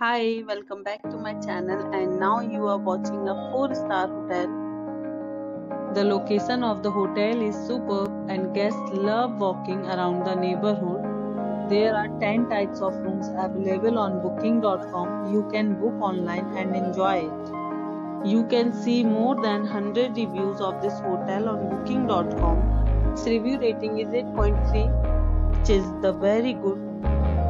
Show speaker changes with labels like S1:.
S1: Hi, welcome back to my channel and now you are watching a 4 star hotel. The location of the hotel is superb and guests love walking around the neighborhood. There are 10 types of rooms available on booking.com. You can book online and enjoy it. You can see more than 100 reviews of this hotel on booking.com. Its review rating is 8.3 which is the very good